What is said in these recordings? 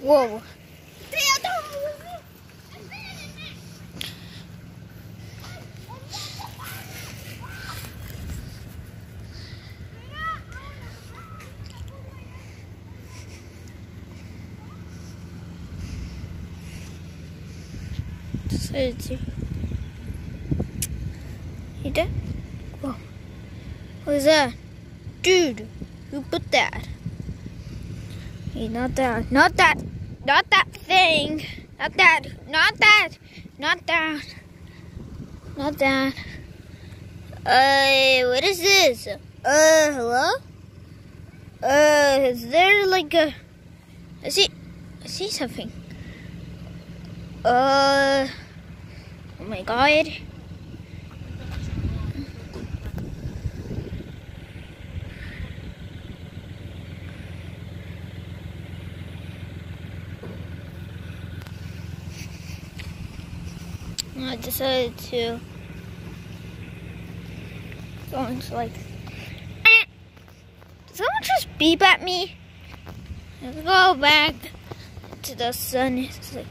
Whoa. You did? Whoa. What was that? Dude, who put that? Hey, not that. Not that. Not that thing. Not that. Not that. Not that. Not that. Uh, what is this? Uh, hello? Uh, is there like a... I see... I see something. Uh... Oh my god. I decided to go into like. Someone just beep at me? Let's go back to the sun. It's like.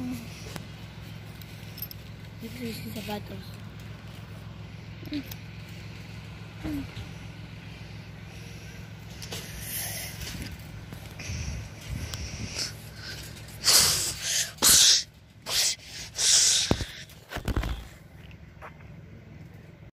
Hmm. Dito yung sapatos. Hmm. Hmm.